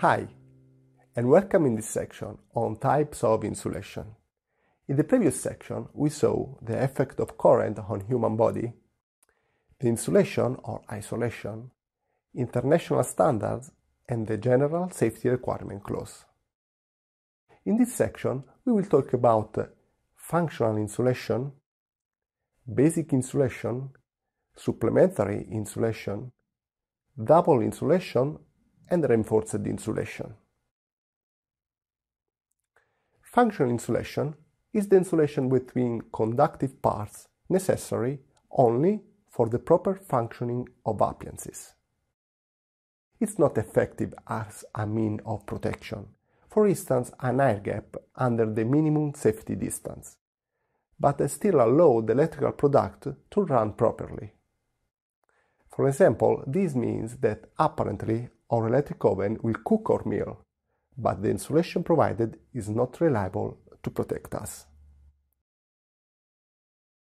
Hi, and welcome in this section on types of insulation. In the previous section, we saw the effect of current on human body, the insulation or isolation, international standards, and the General Safety Requirement Clause. In this section, we will talk about functional insulation, basic insulation, supplementary insulation, double insulation, and reinforced insulation. Functional insulation is the insulation between conductive parts necessary only for the proper functioning of appliances. It's not effective as a mean of protection, for instance an air gap under the minimum safety distance, but still allow the electrical product to run properly. For example, this means that apparently our electric oven will cook our meal, but the insulation provided is not reliable to protect us.